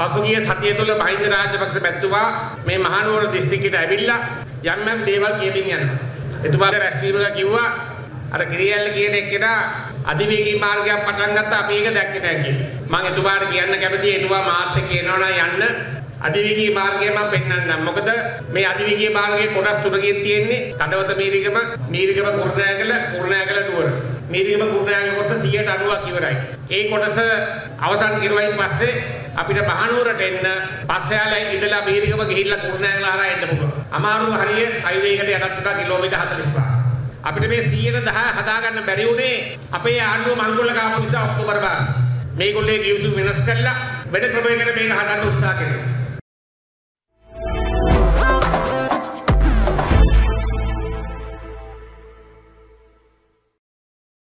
පසුගිය සතිය තුළ මහින්ද රාජපක්ෂ මැතිතුමා මේ මහනුවර දිස්ත්‍රික්කයට ඇවිල්ලා යම් යම් දේවල් කියමින් යනවා. එතුමාගේ රැස්වීමක කිව්වා අර කිරියල්ල කියන එක්කෙනා අධිවේගී මාර්ගයක් පටන් ගත්තා අපි ඒක දැක්කේ නැහැ කියලා. මම එතුමාට කියන්න කැමතියි එතුමා මාත් එක්ක එනවා යන්න අධිවේගී මාර්ගය මම පෙන්වන්නම්. මොකද මේ අධිවේගී මාර්ගයේ කොටස් තුනකින් තියෙන්නේ කඩවත මීරිගම, මීරිගම කුරුණෑගල, කුරුණෑගල නුවර. මීරිගම කුරුණෑගල කොටස 90ක් ඉවරයි. ඒ කොටස අවසන් කරුවයින් පස්සේ අපිට මහනුවරට එන්න පස්සයාලයි ඉඳලා මීරිගම ගිහිල්ලා කුරුණෑගල හරහා එන්න පුළුවන්. අමාරු හරිය හයිවේ එකට යටත් වුණා කිලෝමීටර් 45. අපිට මේ 110 හදාගන්න බැරි වුණේ අපේ ආණ්ඩුව මල්ගොල්ල කාපු නිසා ඔක්තෝබර් මාසේ. මේගොල්ලේ ගිවිසුම් වෙනස් කළා වෙන ක්‍රමයකට මේක හදන්න උත්සාහ කළා.